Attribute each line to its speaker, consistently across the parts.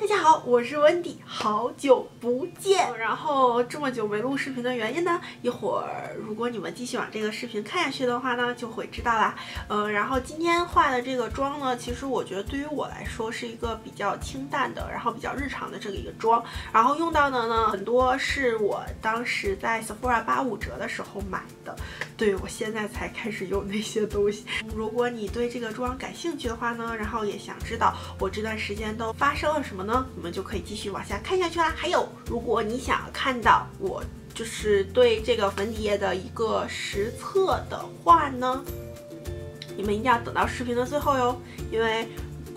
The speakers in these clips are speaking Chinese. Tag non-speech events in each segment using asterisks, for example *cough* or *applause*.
Speaker 1: 大家好，我是温迪，好久不见。然后这么久没录视频的原因呢，一会儿如果你们继续往这个视频看下去的话呢，就会知道啦。呃，然后今天化的这个妆呢，其实我觉得对于我来说是一个比较清淡的，然后比较日常的这个一个妆。然后用到的呢，很多是我当时在 Sephora 八五折的时候买的。对我现在才开始用那些东西。*laughs* 如果你对这个妆感兴趣的话呢，然后也想知道我这段时间都发生了什么呢，你们就可以继续往下看下去啦。还有，如果你想要看到我就是对这个粉底液的一个实测的话呢，你们一定要等到视频的最后哟，因为。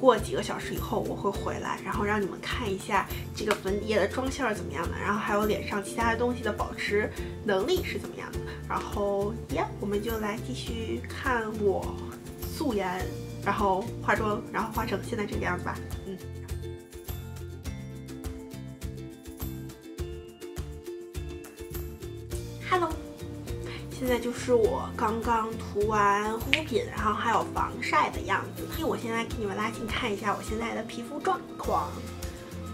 Speaker 1: 过几个小时以后我会回来，然后让你们看一下这个粉底液的妆效是怎么样的，然后还有脸上其他的东西的保持能力是怎么样的。然后呀，我们就来继续看我素颜，然后化妆，然后化成现在这个样子吧。嗯。在就是我刚刚涂完护肤品，然后还有防晒的样子。我现在给你们拉近看一下我现在的皮肤状况。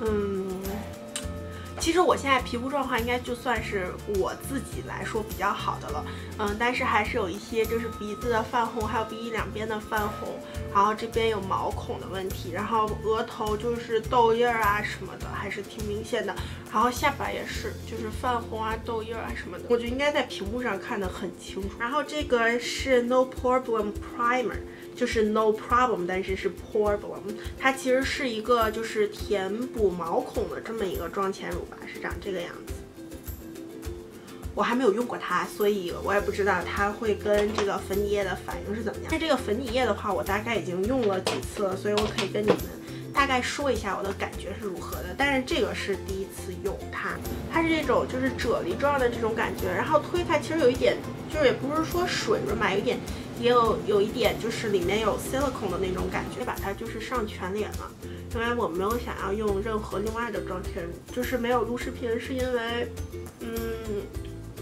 Speaker 1: 嗯，其实我现在皮肤状况应该就算是我自己来说比较好的了。嗯，但是还是有一些就是鼻子的泛红，还有鼻翼两边的泛红，然后这边有毛孔的问题，然后额头就是痘印儿啊什么的，还是挺明显的。然后下巴也是，就是泛红啊、痘印啊什么的，我觉得应该在屏幕上看得很清楚。然后这个是 No Problem Primer，就是 No Problem，但是是 Problem，它其实是一个就是填补毛孔的这么一个妆前乳吧，是长这个样子。我还没有用过它，所以我也不知道它会跟这个粉底液的反应是怎么样。但这个粉底液的话，我大概已经用了几次了，所以我可以跟你们。大概说一下我的感觉是如何的，但是这个是第一次用它，它是这种就是啫喱状的这种感觉，然后推开其实有一点，就是也不是说水润吧，有点也有有一点就是里面有 silicone 的那种感觉，把它就是上全脸了，因为我没有想要用任何另外的妆前乳，就是没有录视频是因为，嗯，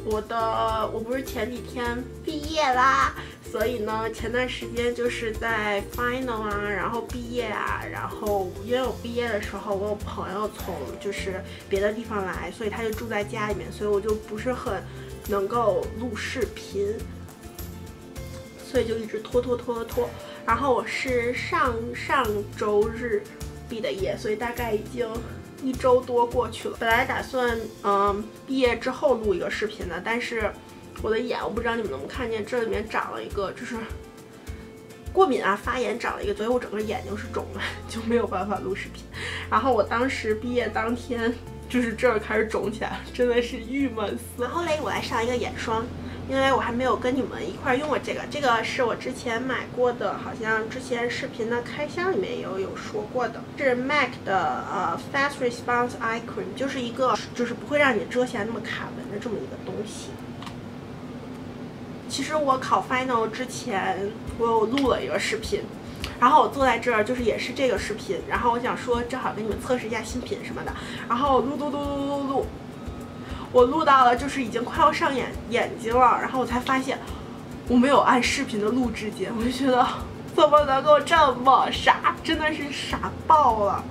Speaker 1: 我的我不是前几天毕业啦。所以呢，前段时间就是在 final 啊，然后毕业啊，然后因为我毕业的时候，我有朋友从就是别的地方来，所以他就住在家里面，所以我就不是很能够录视频，所以就一直拖拖拖拖拖。然后我是上上周日毕的业，所以大概已经一周多过去了。本来打算嗯毕业之后录一个视频的，但是。我的眼，我不知道你们能不能看见，这里面长了一个，就是过敏啊，发炎长了一个，所以我整个眼睛是肿的，*laughs* 就没有办法录视频。然后我当时毕业当天，就是这儿开始肿起来了，真的是郁闷死。然后嘞，我来上一个眼霜，因为我还没有跟你们一块用过这个，这个是我之前买过的，好像之前视频的开箱里面也有有说过的，是 MAC 的呃 Fast Response Eye Cream，就是一个就是不会让你遮瑕那么卡纹的这么一个东西。其实我考 final 之前，我有录了一个视频，然后我坐在这儿，就是也是这个视频，然后我想说正好给你们测试一下新品什么的，然后录录录录录录，我录到了就是已经快要上眼眼睛了，然后我才发现我没有按视频的录制键，我就觉得怎么能够这么傻，真的是傻爆了。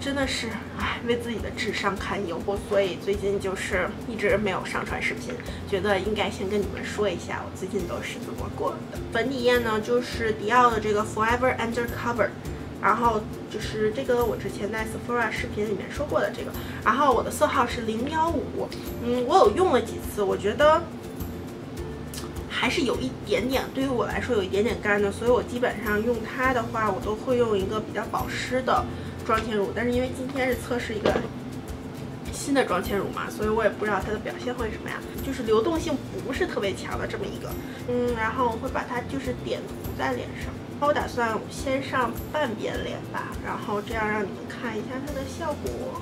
Speaker 1: 真的是，唉，为自己的智商堪忧。我所以最近就是一直没有上传视频，觉得应该先跟你们说一下我最近都是怎么过的。粉底液呢，就是迪奥的这个 Forever Undercover，然后就是这个我之前在 Sephora 视频里面说过的这个，然后我的色号是零幺五，嗯，我有用了几次，我觉得还是有一点点，对于我来说有一点点干的，所以我基本上用它的话，我都会用一个比较保湿的。妆前乳，但是因为今天是测试一个新的妆前乳嘛，所以我也不知道它的表现会什么样，就是流动性不是特别强的这么一个，嗯，然后我会把它就是点涂在脸上。我打算先上半边脸吧，然后这样让你们看一下它的效果。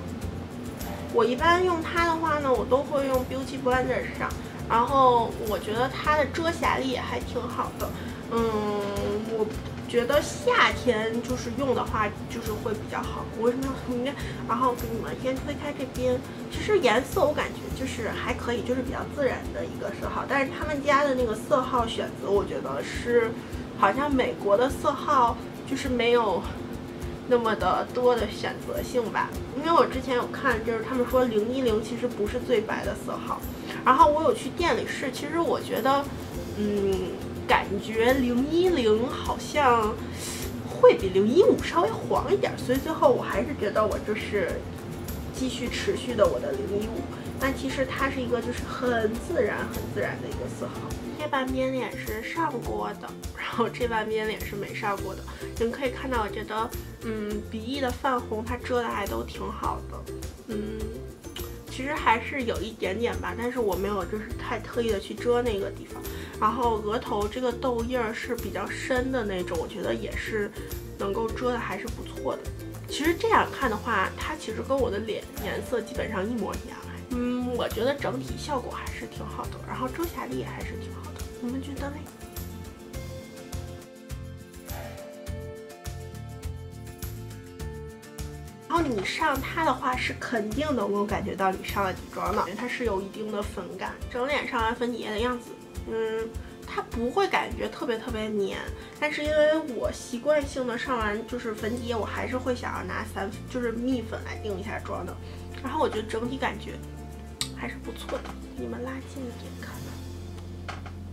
Speaker 1: 我一般用它的话呢，我都会用 Beauty Blender 上，然后我觉得它的遮瑕力也还挺好的，嗯，我。觉得夏天就是用的话，就是会比较好。我为什么要涂面？然后给你们先推开这边，其实颜色我感觉就是还可以，就是比较自然的一个色号。但是他们家的那个色号选择，我觉得是好像美国的色号就是没有那么的多的选择性吧。因为我之前有看，就是他们说零一零其实不是最白的色号，然后我有去店里试，其实我觉得，嗯，感觉零一零好像会比零一五稍微黄一点，所以最后我还是觉得我就是继续持续的我的零一五。但其实它是一个就是很自然、很自然的一个色号。这半边脸是上过的，然后这半边脸是没上过的。你们可以看到，我觉得，嗯，鼻翼的泛红它遮的还都挺好的。嗯，其实还是有一点点吧，但是我没有就是太特意的去遮那个地方。然后额头这个痘印儿是比较深的那种，我觉得也是能够遮的还是不错的。其实这样看的话，它其实跟我的脸颜色基本上一模一样。嗯，我觉得整体效果还是挺好的，然后遮瑕力也还是挺好的，你们觉得嘞？然后你上它的话，是肯定能够感觉到你上了底妆的，因为它是有一定的粉感。整脸上完粉底液的样子，嗯，它不会感觉特别特别黏，但是因为我习惯性的上完就是粉底液，我还是会想要拿散就是蜜粉来定一下妆的。然后我觉得整体感觉。还是不错的，你们拉近一点看。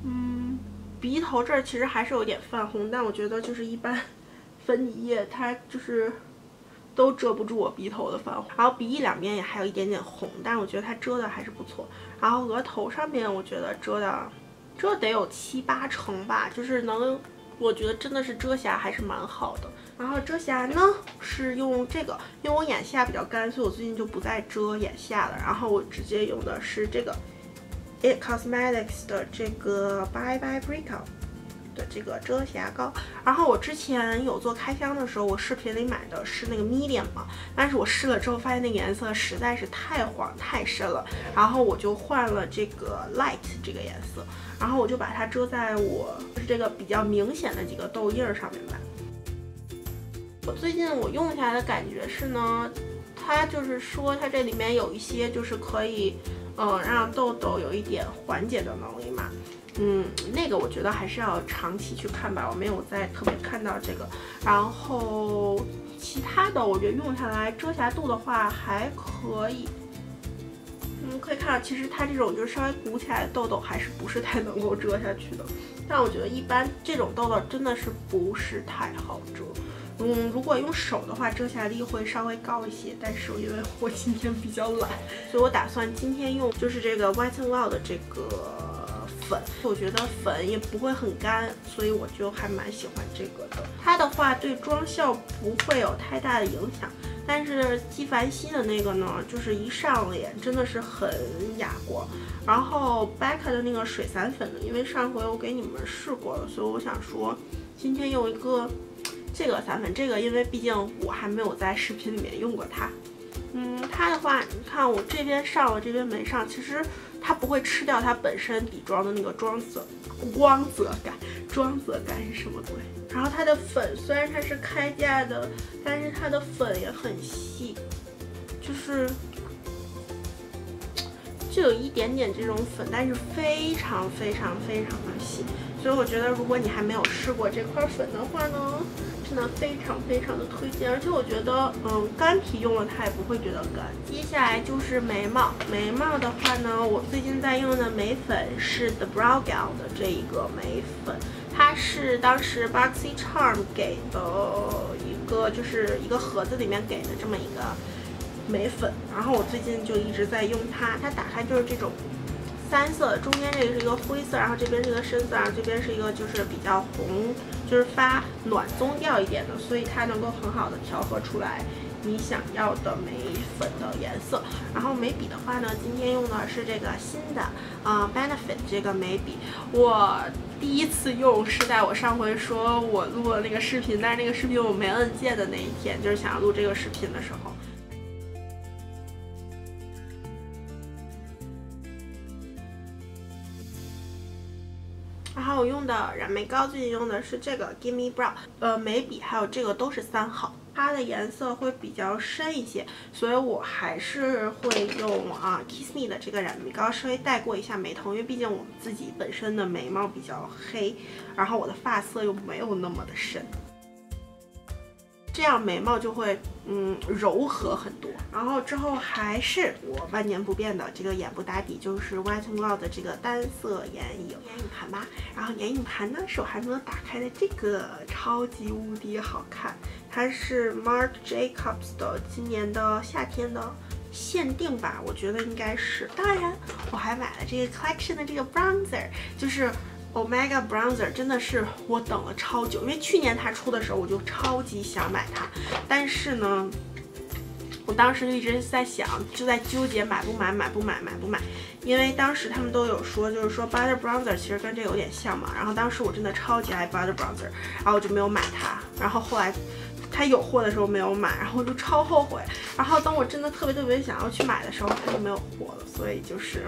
Speaker 1: 嗯，鼻头这儿其实还是有点泛红，但我觉得就是一般粉底液它就是都遮不住我鼻头的泛红。然后鼻翼两边也还有一点点红，但是我觉得它遮的还是不错。然后额头上面我觉得遮的遮得有七八成吧，就是能。我觉得真的是遮瑕还是蛮好的，然后遮瑕呢是用这个，因为我眼下比较干，所以我最近就不再遮眼下了，然后我直接用的是这个，It Cosmetics 的这个 Bye Bye Breakout。的这个遮瑕膏，然后我之前有做开箱的时候，我视频里买的是那个 medium 嘛，但是我试了之后发现那个颜色实在是太黄太深了，然后我就换了这个 light 这个颜色，然后我就把它遮在我就是这个比较明显的几个痘印上面吧。我最近我用下来的感觉是呢，它就是说它这里面有一些就是可以，嗯，让痘痘有一点缓解的能力嘛。嗯，那个我觉得还是要长期去看吧，我没有再特别看到这个。然后其他的，我觉得用下来遮瑕度的话还可以。嗯，可以看到，其实它这种就是稍微鼓起来的痘痘还是不是太能够遮下去的。但我觉得一般这种痘痘真的是不是太好遮。嗯，如果用手的话，遮瑕力会稍微高一些。但是因为 *laughs* 我今天比较懒，所以我打算今天用就是这个 White n Wild 的这个。粉，我觉得粉也不会很干，所以我就还蛮喜欢这个的。它的话对妆效不会有太大的影响，但是纪梵希的那个呢，就是一上脸真的是很哑光。然后 Becca 的那个水散粉呢，因为上回我给你们试过了，所以我想说今天用一个这个散粉。这个因为毕竟我还没有在视频里面用过它。嗯，它的话，你看我这边上了，这边没上，其实。它不会吃掉它本身底妆的那个光泽、光泽感、妆泽感是什么鬼？然后它的粉虽然它是开价的，但是它的粉也很细，就是就有一点点这种粉，但是非常非常非常的细。所以我觉得，如果你还没有试过这块粉的话呢？真的非常非常的推荐，而且我觉得，嗯，干皮用了它也不会觉得干。接下来就是眉毛，眉毛的话呢，我最近在用的眉粉是 The Brow Gal 的这一个眉粉，它是当时 Boxy Charm 给的一个，就是一个盒子里面给的这么一个眉粉，然后我最近就一直在用它，它打开就是这种。三色，中间这个是一个灰色，然后这边是一个深色，然后这边是一个就是比较红，就是发暖棕调一点的，所以它能够很好的调和出来你想要的眉粉的颜色。然后眉笔的话呢，今天用的是这个新的啊 Benefit 这个眉笔，我第一次用是在我上回说我录了那个视频，但是那个视频我没摁键的那一天，就是想要录这个视频的时候。我用的染眉膏，最近用的是这个 Gimme Brow，呃，眉笔还有这个都是三号，它的颜色会比较深一些，所以我还是会用啊 Kiss Me 的这个染眉膏稍微带过一下眉头，因为毕竟我自己本身的眉毛比较黑，然后我的发色又没有那么的深。这样眉毛就会嗯柔和很多。然后之后还是我万年不变的这个眼部打底，就是 White n Wild 的这个单色眼影眼影盘吧。然后眼影盘呢是我还没有打开的这个超级无敌好看，它是 Marc Jacobs 的今年的夏天的限定吧，我觉得应该是。当然我还买了这个 Collection 的这个 Bronzer，就是。Omega Bronzer 真的是我等了超久，因为去年它出的时候我就超级想买它，但是呢，我当时就一直在想，就在纠结买不买，买不买，买不买。因为当时他们都有说，就是说 Butter Bronzer 其实跟这有点像嘛。然后当时我真的超级爱 Butter Bronzer，然后我就没有买它。然后后来它有货的时候没有买，然后我就超后悔。然后等我真的特别特别想要去买的时候，它就没有货了。所以就是。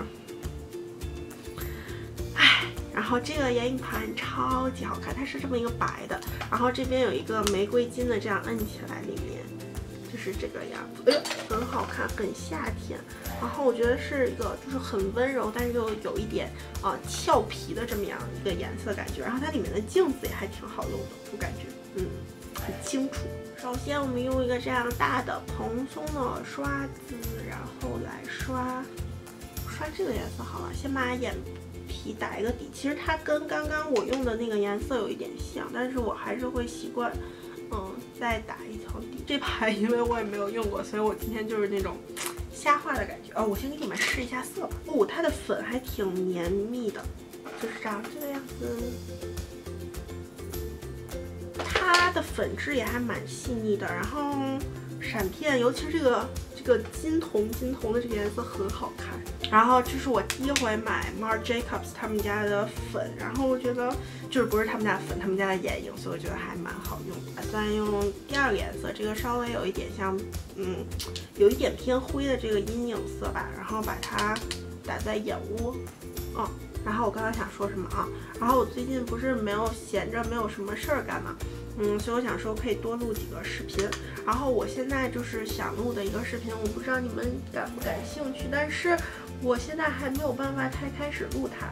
Speaker 1: 唉然后这个眼影盘超级好看，它是这么一个白的，然后这边有一个玫瑰金的，这样摁起来里面就是这个样子，哎呦，很好看，很夏天。然后我觉得是一个就是很温柔，但是又有一点啊俏皮的这么样一个颜色感觉。然后它里面的镜子也还挺好用的，我感觉，嗯，很清楚。首先我们用一个这样大的蓬松的刷子，然后来刷刷这个颜色好了，先把眼。皮打一个底，其实它跟刚刚我用的那个颜色有一点像，但是我还是会习惯，嗯，再打一层底。这盘 *laughs* 因为我也没有用过，所以我今天就是那种瞎画的感觉。哦，我先给你们试一下色吧。哦，它的粉还挺绵密的，就是长这个样子。它的粉质也还蛮细腻的，然后闪片，尤其是这个。这个金铜金铜的这个颜色很好看，然后这是我第一回买 Marc Jacobs 他们家的粉，然后我觉得就是不是他们家粉，他们家的眼影，所以我觉得还蛮好用。打算用第二个颜色，这个稍微有一点像，嗯，有一点偏灰的这个阴影色吧，然后把它打在眼窝，嗯，然后我刚刚想说什么啊？然后我最近不是没有闲着，没有什么事儿干嘛。嗯，所以我想说可以多录几个视频，然后我现在就是想录的一个视频，我不知道你们感不感兴趣，但是我现在还没有办法太开始录它。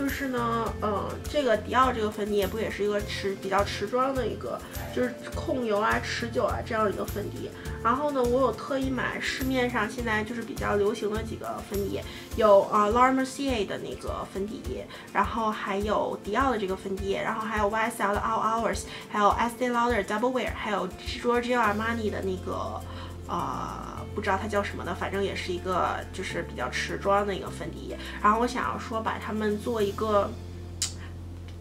Speaker 1: 就是呢，呃，这个迪奥这个粉底液不也是一个持比较持妆的一个，就是控油啊、持久啊这样一个粉底。然后呢，我有特意买市面上现在就是比较流行的几个粉底液，有呃 l a u r Mercier 的那个粉底液，然后还有迪奥的这个粉底液，然后还有 YSL 的 All Hours，还有 Estee Lauder Double Wear，还有 Giorgio Armani 的那个，呃。不知道它叫什么的，反正也是一个就是比较持妆的一个粉底液。然后我想要说把它们做一个，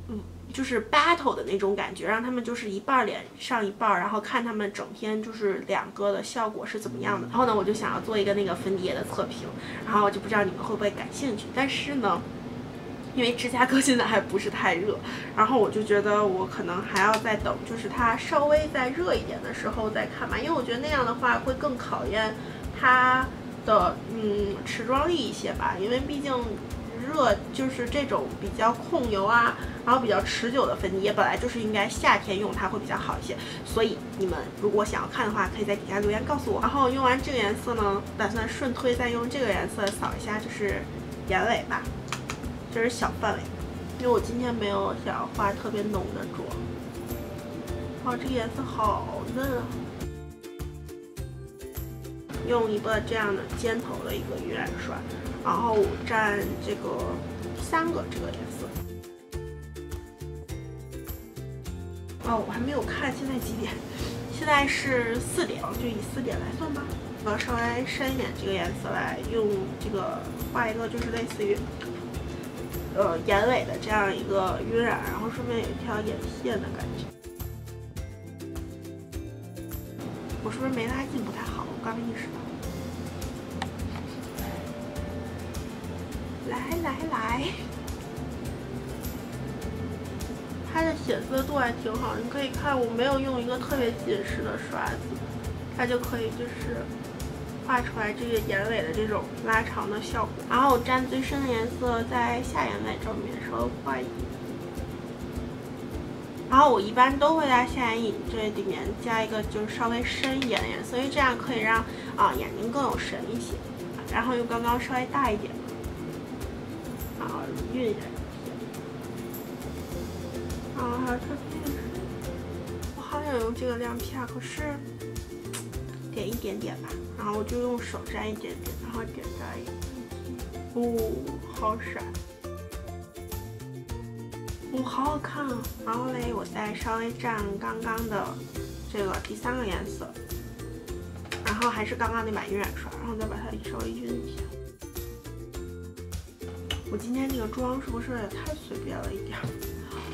Speaker 1: 嗯，就是 battle 的那种感觉，让他们就是一半脸上一半，然后看他们整天就是两个的效果是怎么样的。然后呢，我就想要做一个那个粉底液的测评，然后我就不知道你们会不会感兴趣。但是呢。因为芝加哥现在还不是太热，然后我就觉得我可能还要再等，就是它稍微再热一点的时候再看吧。因为我觉得那样的话会更考验它的嗯持妆力一些吧。因为毕竟热就是这种比较控油啊，然后比较持久的粉底液本来就是应该夏天用它会比较好一些。所以你们如果想要看的话，可以在底下留言告诉我。然后用完这个颜色呢，打算顺推再用这个颜色扫一下，就是眼尾吧。这是小范围，因为我今天没有想要画特别浓的妆。哇，这个颜色好嫩啊！用一个这样的尖头的一个晕染刷，然后蘸这个三个这个颜色。哦，我还没有看现在几点，现在是四点，就以四点来算吧。我要稍微深一点这个颜色来用这个画一个，就是类似于。呃，眼尾的这样一个晕染，然后顺便有一条眼线的感觉。我是不是没拉近不太好？我刚意识到。来来来，它的显色度还挺好，你可以看我没有用一个特别紧实的刷子，它就可以就是。画出来这个眼尾的这种拉长的效果，然后我蘸最深的颜色在下眼尾这面稍微画一点，然后我一般都会在下眼影这里面加一个就是稍微深一点的颜色，因为这样可以让啊眼睛更有神一些，然后用刚刚稍微大一点。的，然后晕一下，然后还有这边，我，好想用这个亮片，可是点一点点吧，然后我就用手沾一点点，然后点在一点，哦，好闪，哦，好好看啊！然后嘞，我再稍微蘸刚刚的这个第三个颜色，然后还是刚刚那把晕染刷，然后再把它稍微晕一下。我今天这个妆是不是也太随便了一点？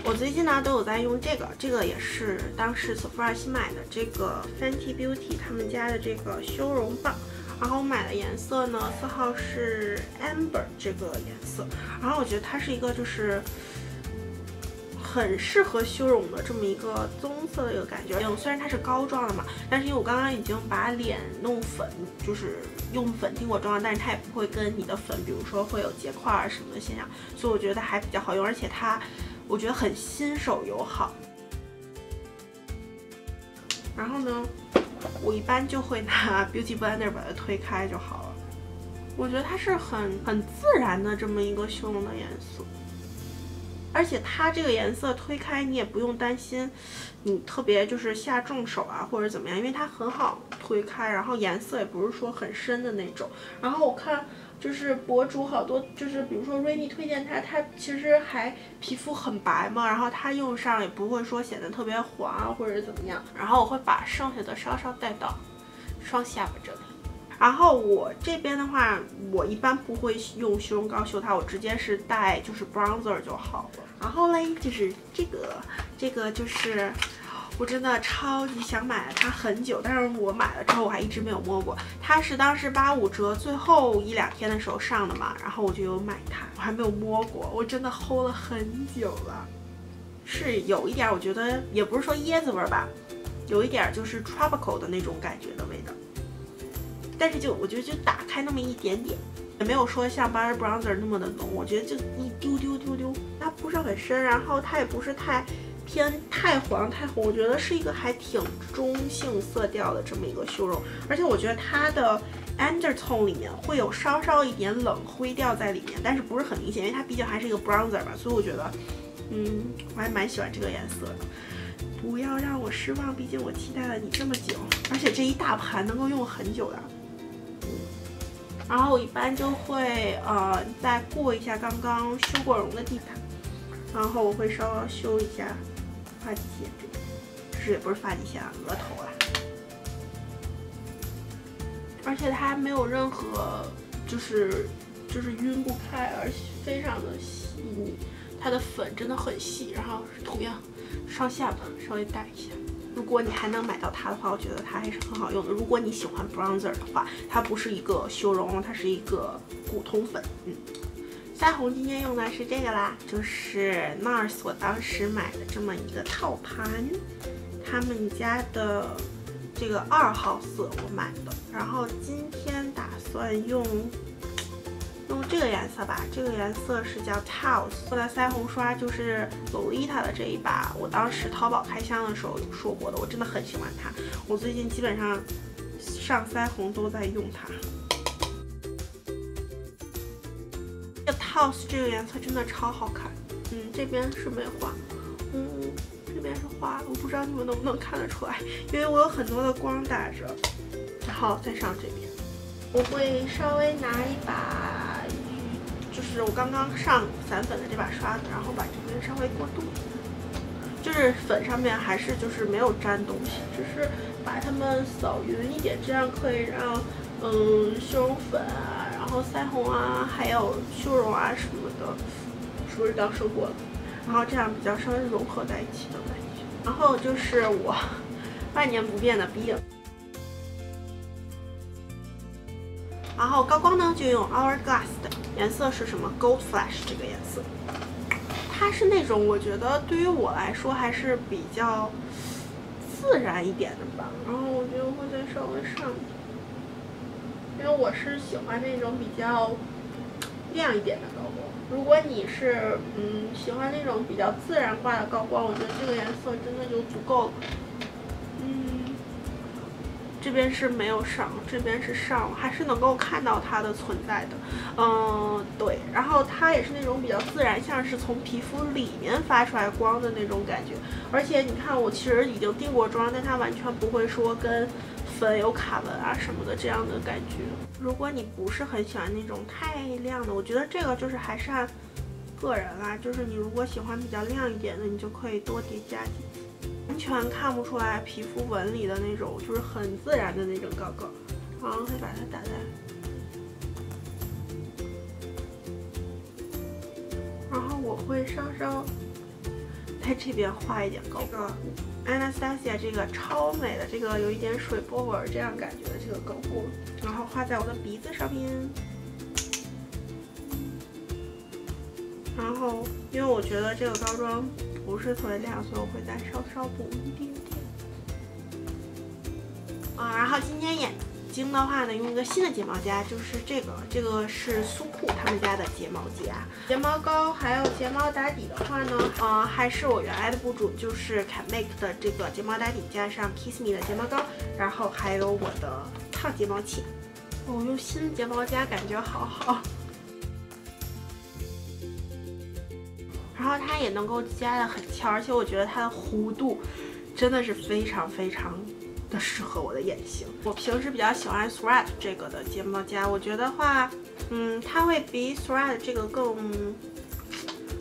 Speaker 1: 我最近呢都有在用这个，这个也是当时 Sephora 新买的这个 Fenty Beauty 他们家的这个修容棒，然后我买的颜色呢色号是 Amber 这个颜色，然后我觉得它是一个就是。很适合修容的这么一个棕色的一个感觉，虽然它是膏状的嘛，但是因为我刚刚已经把脸弄粉，就是用粉定过妆，但是它也不会跟你的粉，比如说会有结块啊什么的现象，所以我觉得还比较好用，而且它我觉得很新手友好。然后呢，我一般就会拿 Beauty Blender 把它推开就好了，我觉得它是很很自然的这么一个修容的颜色。而且它这个颜色推开，你也不用担心，你特别就是下重手啊或者怎么样，因为它很好推开，然后颜色也不是说很深的那种。然后我看就是博主好多，就是比如说瑞妮推荐它，它其实还皮肤很白嘛，然后它用上也不会说显得特别黄啊或者怎么样。然后我会把剩下的稍稍带到双下巴这里。然后我这边的话，我一般不会用修容膏修它，我直接是带就是 bronzer 就好了。然后嘞，就是这个，这个就是我真的超级想买它很久，但是我买了之后我还一直没有摸过。它是当时八五折最后一两天的时候上的嘛，然后我就有买它，我还没有摸过，我真的 hold 了很久了。是有一点，我觉得也不是说椰子味吧，有一点就是 tropical 的那种感觉的味道。但是就我觉得就打开那么一点点。也没有说像 Butter Bronzer 那么的浓，我觉得就一丢丢丢丢，它不是很深，然后它也不是太偏太黄太红，我觉得是一个还挺中性色调的这么一个修容，而且我觉得它的 Undertone 里面会有稍稍一点冷灰调在里面，但是不是很明显，因为它毕竟还是一个 Bronzer 吧，所以我觉得，嗯，我还蛮喜欢这个颜色的。不要让我失望，毕竟我期待了你这么久，而且这一大盘能够用很久的。然后我一般就会呃再过一下刚刚修过容的地方，然后我会稍微修一下发际线这，是也不是发际线啊，额头啊。而且它没有任何就是就是晕不开，而且非常的细腻，它的粉真的很细。然后同样上下巴稍微带一下。如果你还能买到它的话，我觉得它还是很好用的。如果你喜欢 bronzer 的话，它不是一个修容，它是一个古铜粉。嗯，腮红今天用的是这个啦，就是 NARS 我当时买的这么一个套盘，他们家的这个二号色我买的，然后今天打算用。用这个颜色吧，这个颜色是叫 Towels。我的腮红刷就是 Lolita 的这一把，我当时淘宝开箱的时候有说过的，我真的很喜欢它。我最近基本上上腮红都在用它。House 这个颜色真的超好看，嗯，这边是没画，嗯，这边是画，我不知道你们能不能看得出来，因为我有很多的光打着。然后再上这边，我会稍微拿一把。就是我刚刚上散粉的这把刷子，然后把这边稍微过渡，就是粉上面还是就是没有沾东西，只是把它们扫匀一点，这样可以让嗯修容粉啊，腮红啊，还有修容啊什么的，是不是刚说过了？然后这样比较稍微融合在一起的感觉。然后就是我万年不变的鼻影。然后高光呢，就用 Hourglass 的颜色是什么 Gold Flash 这个颜色，它是那种我觉得对于我来说还是比较自然一点的吧。然后我觉得会再稍微上一点，因为我是喜欢那种比较亮一点的高光。如果你是嗯喜欢那种比较自然化的高光，我觉得这个颜色真的就足够了。嗯这边是没有上，这边是上，还是能够看到它的存在的。嗯，对，然后它也是那种比较自然，像是从皮肤里面发出来光的那种感觉。而且你看，我其实已经定过妆，但它完全不会说跟粉有卡纹啊什么的这样的感觉。如果你不是很喜欢那种太亮的，我觉得这个就是还是按个人啦，就是你如果喜欢比较亮一点的，你就可以多叠加几次。完全看不出来皮肤纹理的那种，就是很自然的那种高高，然后会把它打在，然后我会稍稍在这边画一点高光。Anastasia 这个超美的这个有一点水波纹这样感觉的这个高光，然后画在我的鼻子上面。然后因为我觉得这个高光。不是特别亮，所以我会再稍稍补一点点。啊，然后今天也睛的话呢，用一个新的睫毛夹，就是这个，这个是苏酷他们家的睫毛夹。睫毛膏还有睫毛打底的话呢，呃，还是我原来的步骤，就是 Can Make 的这个睫毛打底加上 Kiss Me 的睫毛膏，然后还有我的烫睫毛器。我用新睫毛夹感觉好好。然后它也能够夹的很翘，而且我觉得它的弧度真的是非常非常的适合我的眼型。我平时比较喜欢 Thread 这个的睫毛夹，我觉得话，嗯，它会比 Thread 这个更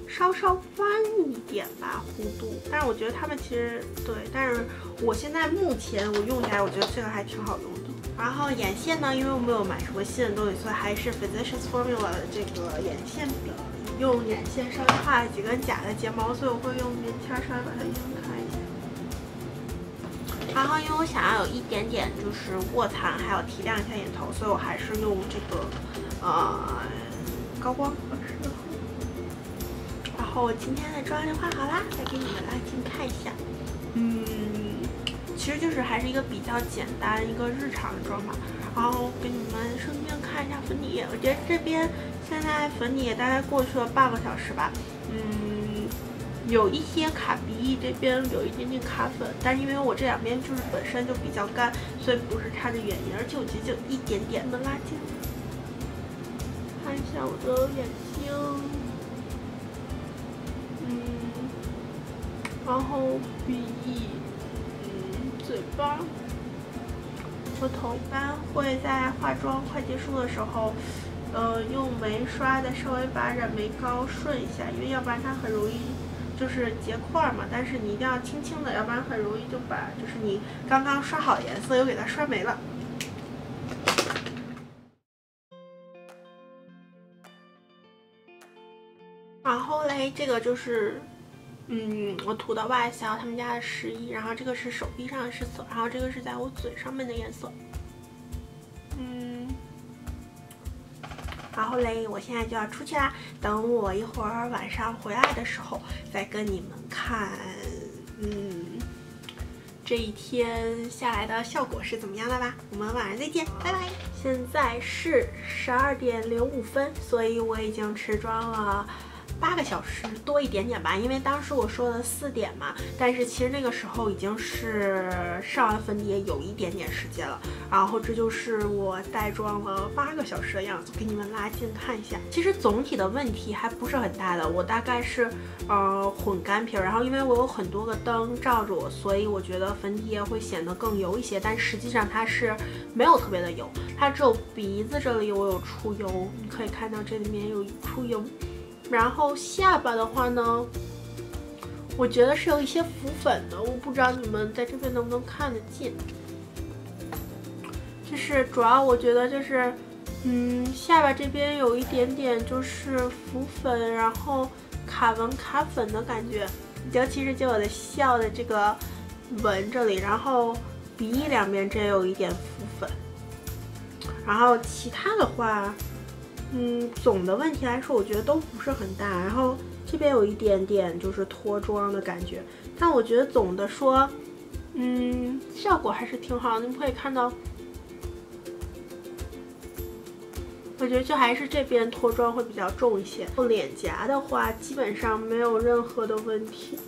Speaker 1: 稍稍弯一点吧，弧度。但是我觉得它们其实对，但是我现在目前我用起来，我觉得这个还挺好用的。然后眼线呢，因为我没有买什么新的东西，所以还是 Physicians Formula 的这个眼线笔。用眼线稍微画几根假的睫毛，所以我会用棉签稍微把它晕开。然后因为我想要有一点点就是卧蚕，还有提亮一下眼头，所以我还是用这个呃高光合适。然后我今天的妆就画好啦，再给你们拉近看一下。嗯，其实就是还是一个比较简单一个日常的妆吧。然后给你们顺便看一下粉底液，我觉得这边。现在粉底液大概过去了半个小时吧，嗯，有一些卡鼻翼，这边有一点点卡粉，但是因为我这两边就是本身就比较干，所以不是它的原因，而且我觉得就一点点的拉近。看一下我的眼睛，嗯，然后鼻翼，嗯，嘴巴，我头一般会在化妆快结束的时候。呃，用眉刷再稍微把染眉膏顺一下，因为要不然它很容易就是结块嘛。但是你一定要轻轻的，要不然很容易就把就是你刚刚刷好的颜色又给它刷没了。然后嘞，这个就是嗯，我涂的 YSL 他们家的十一，然后这个是手臂上的试色，然后这个是在我嘴上面的颜色。然后嘞，我现在就要出去啦。等我一会儿晚上回来的时候，再跟你们看，嗯，这一天下来的效果是怎么样的吧。我们晚上再见，拜拜。现在是十二点零五分，所以我已经持妆了。八个小时多一点点吧，因为当时我说的四点嘛，但是其实那个时候已经是上完粉底液有一点点时间了。然后这就是我带妆了八个小时的样子，给你们拉近看一下。其实总体的问题还不是很大的，我大概是呃混干皮，然后因为我有很多个灯照着我，所以我觉得粉底液会显得更油一些，但实际上它是没有特别的油，它只有鼻子这里我有出油，你可以看到这里面有出油。然后下巴的话呢，我觉得是有一些浮粉的，我不知道你们在这边能不能看得见。就是主要我觉得就是，嗯，下巴这边有一点点就是浮粉，然后卡纹卡粉的感觉，尤其是就我的笑的这个纹这里，然后鼻翼两边这有一点浮粉，然后其他的话。嗯，总的问题来说，我觉得都不是很大。然后这边有一点点就是脱妆的感觉，但我觉得总的说，嗯，效果还是挺好。你们可以看到，我觉得就还是这边脱妆会比较重一些。脸颊的话，基本上没有任何的问题。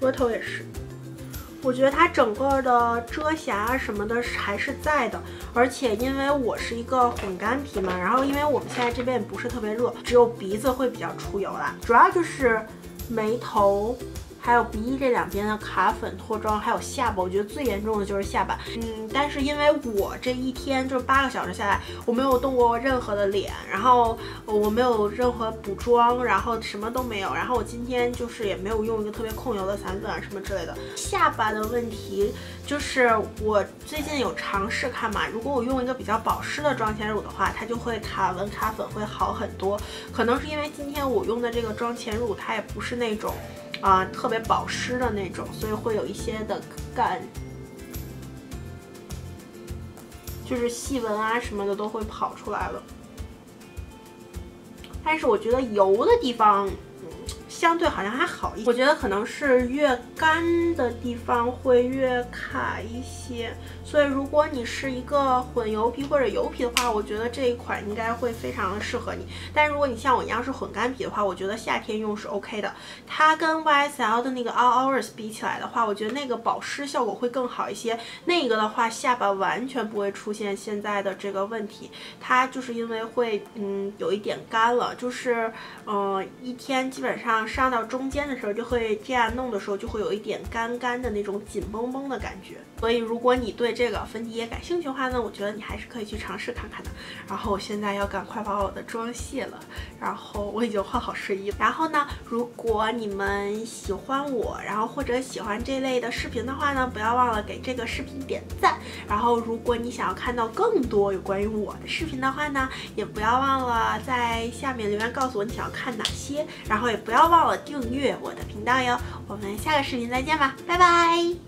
Speaker 1: 额头也是。我觉得它整个的遮瑕什么的还是在的，而且因为我是一个混干皮嘛，然后因为我们现在这边也不是特别热，只有鼻子会比较出油啦，主要就是眉头。还有鼻翼这两边的卡粉脱妆，还有下巴，我觉得最严重的就是下巴。嗯，但是因为我这一天就是八个小时下来，我没有动过任何的脸，然后我没有任何补妆，然后什么都没有。然后我今天就是也没有用一个特别控油的散粉啊什么之类的。下巴的问题就是我最近有尝试看嘛，如果我用一个比较保湿的妆前乳的话，它就会卡纹卡粉会好很多。可能是因为今天我用的这个妆前乳，它也不是那种。啊，特别保湿的那种，所以会有一些的干，就是细纹啊什么的都会跑出来了。但是我觉得油的地方。相对好像还好一点，我觉得可能是越干的地方会越卡一些，所以如果你是一个混油皮或者油皮的话，我觉得这一款应该会非常的适合你。但如果你像我一样是混干皮的话，我觉得夏天用是 OK 的。它跟 YSL 的那个 All Hours 比起来的话，我觉得那个保湿效果会更好一些。那个的话，下巴完全不会出现现在的这个问题，它就是因为会嗯有一点干了，就是嗯一天基本上。上到中间的时候，就会这样弄的时候，就会有一点干干的那种紧绷绷的感觉。所以，如果你对这个粉底液感兴趣的话呢，我觉得你还是可以去尝试看看的。然后，我现在要赶快把我的妆卸了。然后，我已经换好睡衣。然后呢，如果你们喜欢我，然后或者喜欢这类的视频的话呢，不要忘了给这个视频点赞。然后，如果你想要看到更多有关于我的视频的话呢，也不要忘了在下面留言告诉我你想要看哪些。然后，也不要忘了订阅我的频道哟。我们下个视频再见吧，拜拜。